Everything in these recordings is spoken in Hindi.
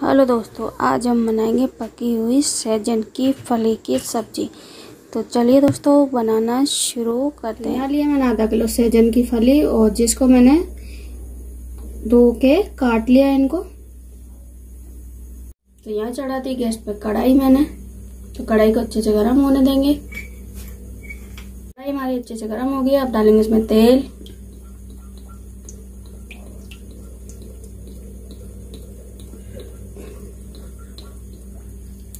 हेलो दोस्तों, आज हम बनाएँगे पकी हुई सहजन की फली की सब्ज़ी। तो चलिए दोस्तों, बनाना शुरू करते हैं। लिए मैंने आधा किलो सहजन की फली और जिसको मैंने धो के काट लिया इनको। तो यहाँ चढ़ा दी गैस पे कढ़ाई मैंने। तो कढ़ाई को अच्छे से गर्म होने देंगे। कढ़ाई हमारी अच्छे से गर्म हो गई अब डालेंगे इसमें तेल।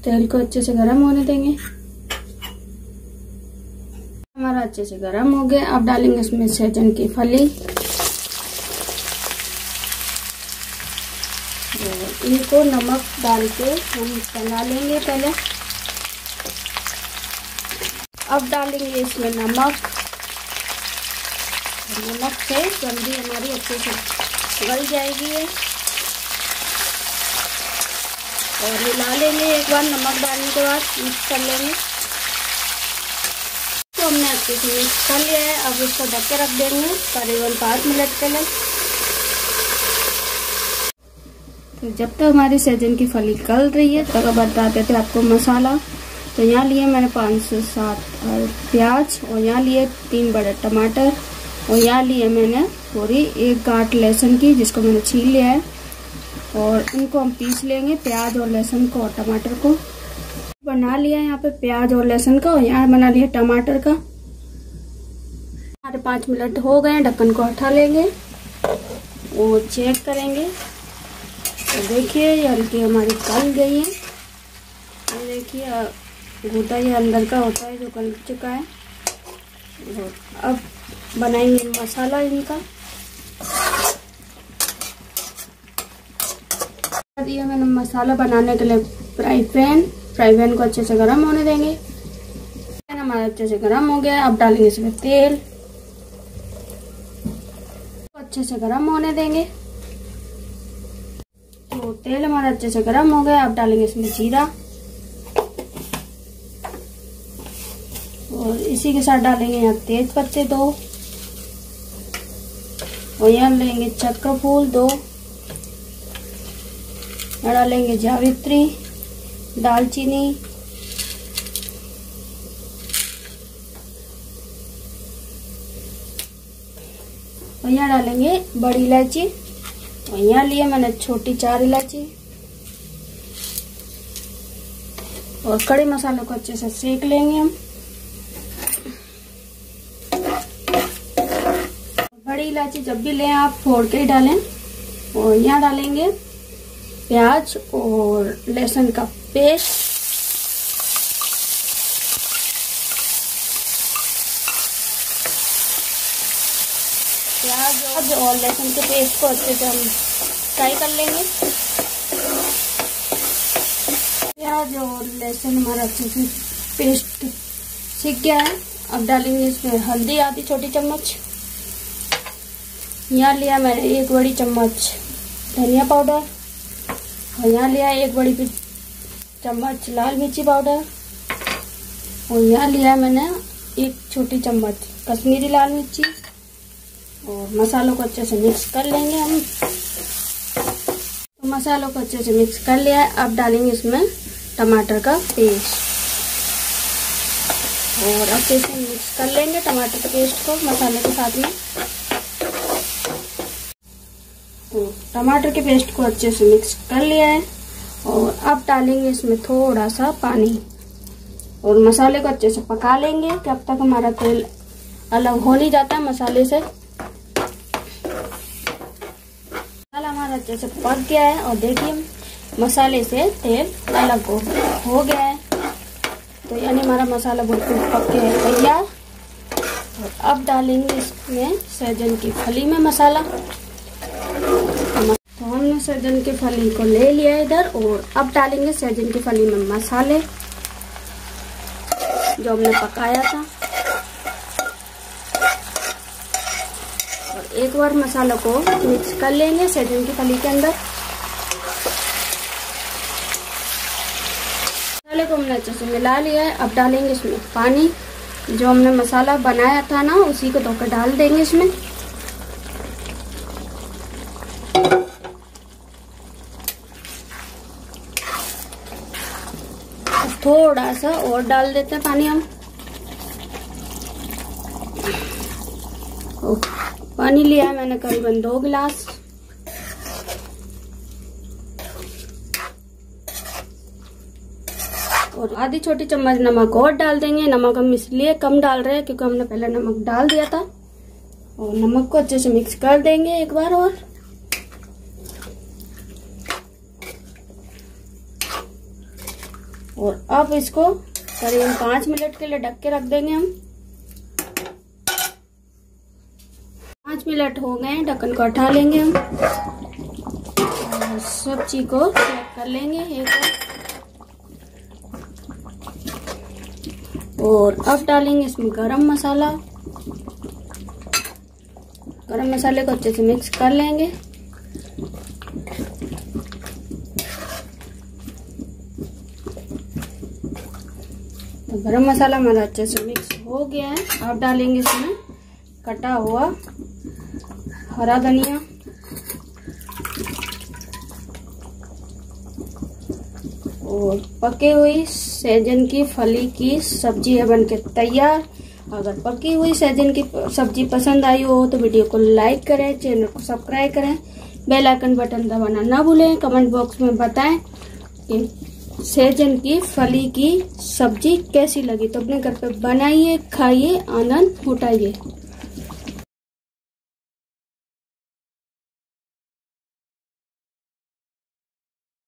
तेल को अच्छे से गर्म होने देंगे। हमारा अच्छे से गर्म हो गया। अब डालेंगे इसमें सहजन की फली। इनको नमक डाल के हम बना लेंगे पहले। अब डालेंगे इसमें नमक। नमक से जल्दी हमारी अच्छे से गल जाएगी। है और हिला लेंगे एक बार नमक डालने के बाद मिक्स कर लेंगे। तो हमने अच्छे से मिक्स कर लिया है। अब इसको ढक के रख देंगे। करीबन पाँच मिनट के लिए। तो जब तक तो हमारी सहजन की फली गल रही है, तब तो बताते थे आपको मसाला। तो यहाँ लिए मैंने पाँच से सात प्याज, और यहाँ लिए तीन बड़े टमाटर, और यहाँ लिए मैंने पूरी एक गांठ लहसुन की, जिसको मैंने छील लिया है। और इनको हम पीस लेंगे प्याज और लहसुन को और टमाटर को। बना लिया यहाँ पे प्याज और लहसुन का और यहाँ बना लिया टमाटर का। हमारे पाँच मिनट हो गए ढक्कन को हटा लेंगे वो चेक करेंगे। तो देखिए, ये हल्की हमारी गल गई है। ये देखिए, गोटा ये अंदर का होता है, जो गल चुका है। अब बनाएँगे मसाला इनका। दिया मैंने मसाला बनाने के लिए। फ्राई पैन फ्राई पैन को अच्छे से गर्म होने देंगे। हमारा अच्छे से गर्म हो गया। अब डालेंगे इसमें तेल। अच्छे से गर्म होने देंगे। तो तेल हमारा अच्छे से गर्म हो गया। अब डालेंगे इसमें जीरा। और इसी के साथ डालेंगे यहाँ तेज पत्ते दो। और यहाँ लेंगे चक्र फूल दो। डालेंगे जावित्री, दालचीनी। और यहाँ डालेंगे बड़ी इलायची। और यहाँ लिए मैंने छोटी चार इलायची। और कड़ी मसालों को अच्छे से सेक लेंगे हम। बड़ी इलायची जब भी लें आप, फोड़ के ही डालें। और यहाँ डालेंगे प्याज और लहसुन का पेस्ट। प्याज और लहसुन के पेस्ट को अच्छे से हम फ्राई कर लेंगे। प्याज और लहसुन हमारा अच्छे से पेस्ट सीख गया है। अब डालेंगे इसमें हल्दी आधी छोटी चम्मच। यहाँ लिया मैंने एक बड़ी चम्मच धनिया पाउडर। और यहाँ लिया एक बड़ी चम्मच लाल मिर्ची पाउडर। और यहाँ लिया मैंने एक छोटी चम्मच कश्मीरी लाल मिर्ची। और मसालों को अच्छे से मिक्स कर लेंगे हम। तो मसालों को अच्छे से मिक्स कर लिया है। अब डालेंगे इसमें टमाटर का पेस्ट। और अच्छे से मिक्स कर लेंगे टमाटर के पेस्ट को मसाले के साथ में तो टमाटर के पेस्ट को अच्छे से मिक्स कर लिया है और अब डालेंगे इसमें थोड़ा सा पानी और मसाले को अच्छे से पका लेंगे जब तक हमारा तेल अलग हो नहीं जाता है मसाले से। मसाला हमारा अच्छे से पक गया है और देखिए मसाले से तेल अलग हो, हो गया है। तो यानी हमारा मसाला बिल्कुल पक गया है तैयार। और अब डालेंगे इसमें सहजन की फली में मसाला। सहजन की फली को ले लिया इधर और अब डालेंगे सहजन की फली में मसाले, जो हमने पकाया था। और एक बार मसालों को मिक्स कर लेंगे सहजन की फली के अंदर। मसाले को हमने अच्छे से मिला लिया है। अब डालेंगे इसमें पानी, जो हमने मसाला बनाया था ना, उसी को धोकर डाल देंगे इसमें। थोड़ा सा और डाल देते हैं पानी हम। पानी लिया है मैंने करीबन दो गिलास। और आधी छोटी चम्मच नमक और डाल देंगे। नमक हम इसलिए कम डाल रहे हैं क्योंकि हमने पहले नमक डाल दिया था। और नमक को अच्छे से मिक्स कर देंगे एक बार और। और अब इसको करीबन पाँच मिनट के लिए ढक के रख देंगे हम। पाँच मिनट हो गए ढक्कन को हटा लेंगे हम। और सब्ज़ी को चेक कर लेंगे एक और अब डालेंगे इसमें गरम मसाला। गरम मसाले को अच्छे से मिक्स कर लेंगे। गरम मसाला हमारा अच्छे से मिक्स हो गया है। अब डालेंगे इसमें कटा हुआ हरा धनिया। और पके हुई सहजन की फली की सब्ज़ी है बनके तैयार। अगर पकी हुई सहजन की सब्ज़ी पसंद आई हो तो वीडियो को लाइक करें, चैनल को सब्सक्राइब करें। बेल आइकन बटन दबाना ना भूलें, कमेंट बॉक्स में बताएँ। कि सहजन की, फली की सब्ज़ी कैसी लगी? तो अपने घर पे बनाइए, खाइए, आनंद, उठाइए।